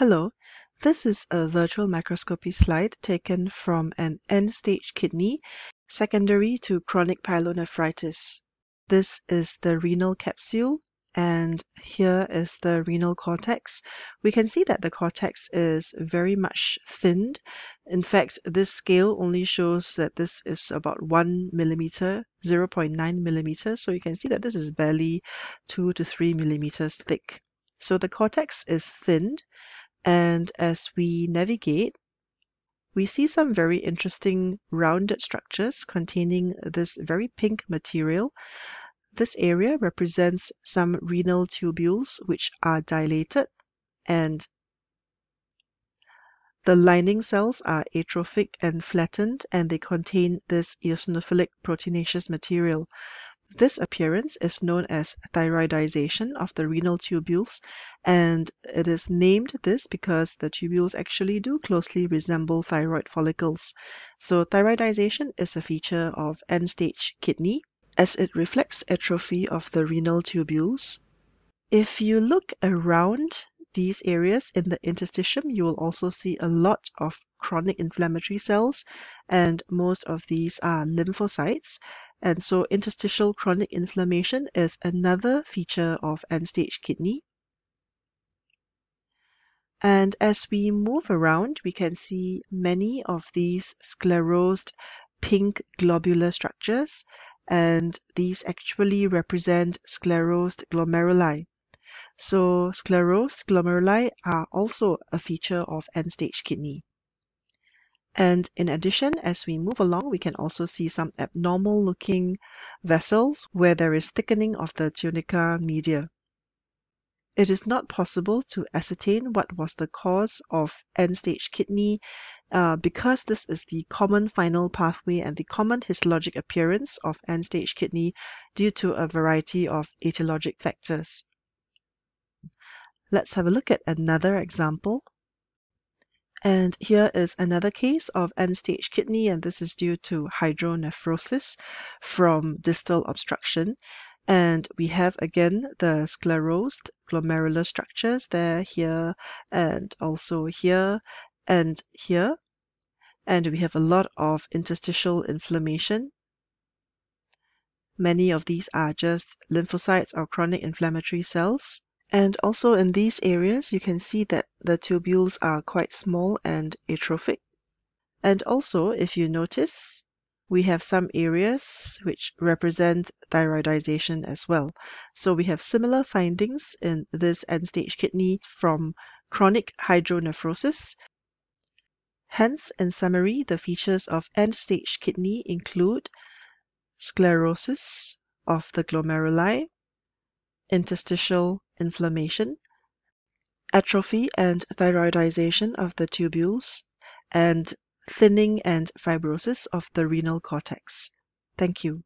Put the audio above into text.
Hello, this is a virtual microscopy slide taken from an end-stage kidney secondary to chronic pyelonephritis. This is the renal capsule and here is the renal cortex. We can see that the cortex is very much thinned. In fact, this scale only shows that this is about 1 millimeter, 0.9 millimeters. So you can see that this is barely 2 to 3 millimeters thick. So the cortex is thinned and as we navigate, we see some very interesting rounded structures containing this very pink material. This area represents some renal tubules which are dilated and the lining cells are atrophic and flattened and they contain this eosinophilic proteinaceous material. This appearance is known as thyroidization of the renal tubules, and it is named this because the tubules actually do closely resemble thyroid follicles. So thyroidization is a feature of end-stage kidney as it reflects atrophy of the renal tubules. If you look around these areas in the interstitium, you will also see a lot of chronic inflammatory cells, and most of these are lymphocytes. And so interstitial chronic inflammation is another feature of end-stage kidney. And as we move around, we can see many of these sclerosed pink globular structures, and these actually represent sclerosed glomeruli. So sclerosed glomeruli are also a feature of end-stage kidney. And in addition, as we move along, we can also see some abnormal looking vessels where there is thickening of the tunica media. It is not possible to ascertain what was the cause of end-stage kidney uh, because this is the common final pathway and the common histologic appearance of end-stage kidney due to a variety of etiologic factors. Let's have a look at another example. And here is another case of end-stage kidney, and this is due to hydronephrosis from distal obstruction. And we have again the sclerosed glomerular structures there, here, and also here, and here. And we have a lot of interstitial inflammation. Many of these are just lymphocytes or chronic inflammatory cells. And also in these areas, you can see that the tubules are quite small and atrophic. And also, if you notice, we have some areas which represent thyroidization as well. So we have similar findings in this end-stage kidney from chronic hydronephrosis. Hence, in summary, the features of end-stage kidney include sclerosis of the glomeruli, interstitial inflammation, atrophy and thyroidization of the tubules, and thinning and fibrosis of the renal cortex. Thank you.